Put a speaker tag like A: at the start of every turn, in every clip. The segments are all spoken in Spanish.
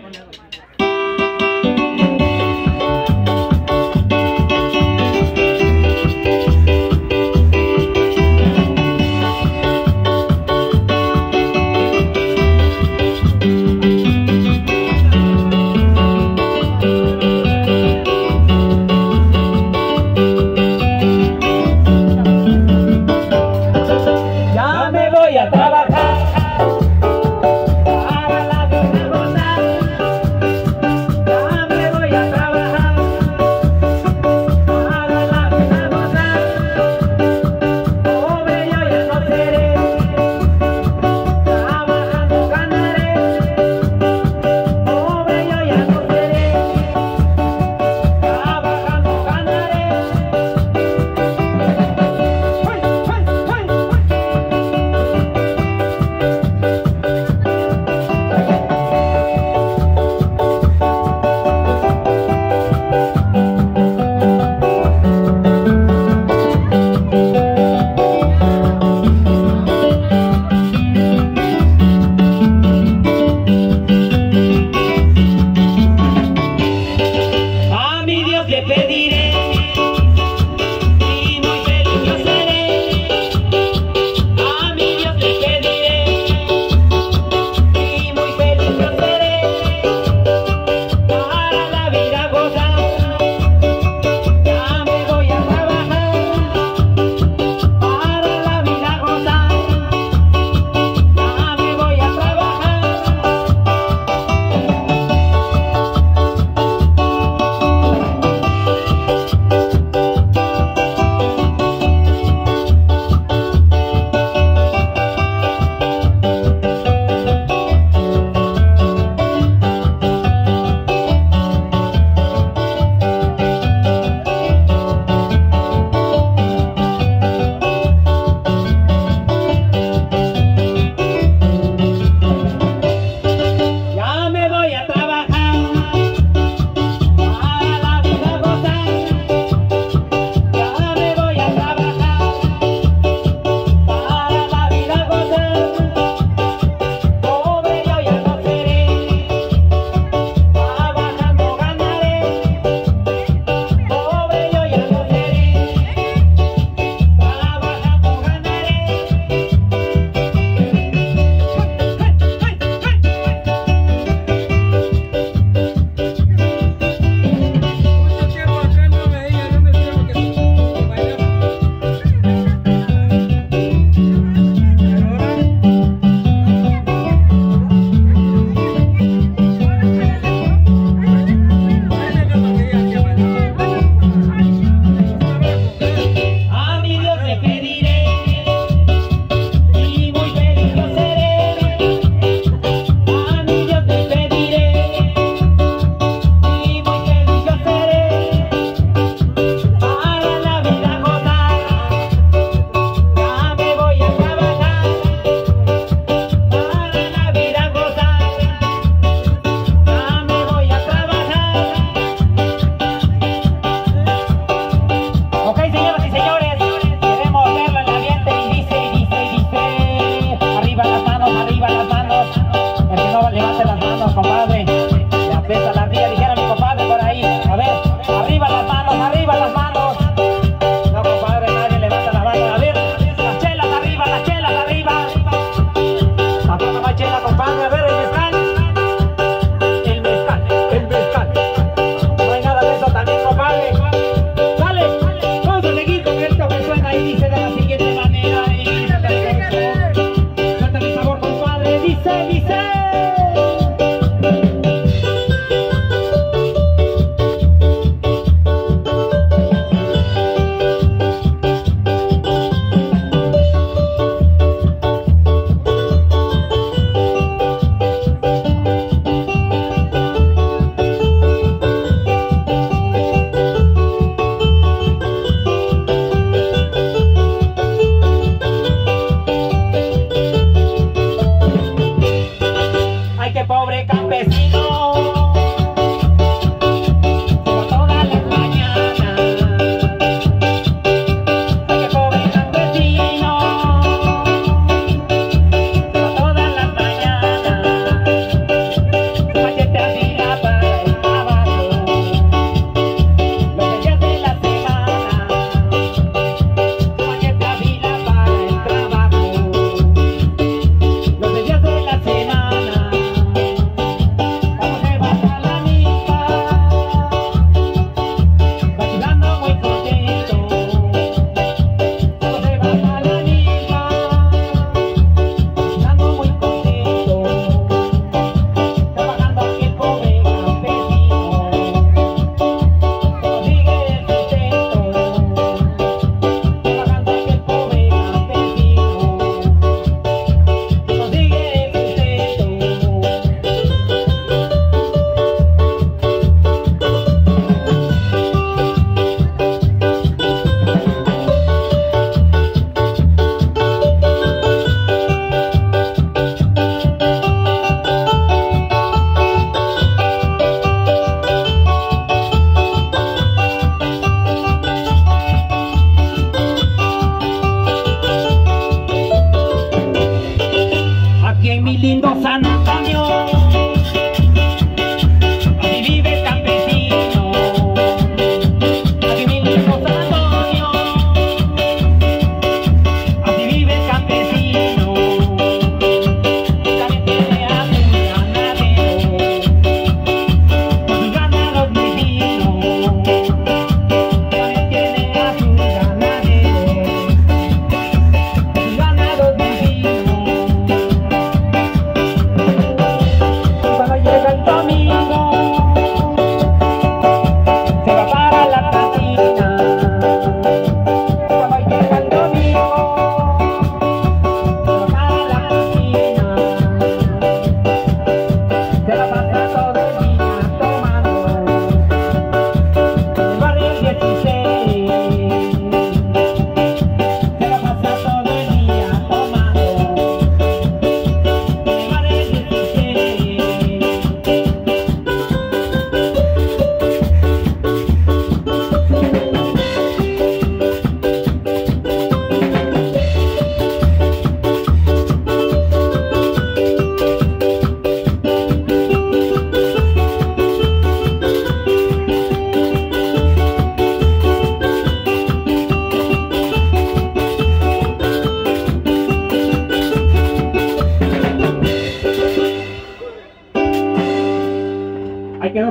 A: Gracias.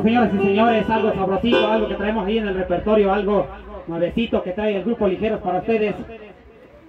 A: Bueno, señoras y señores, algo sabrosito, algo que traemos ahí en el repertorio, algo nuevecito que trae el grupo Ligeros para ustedes.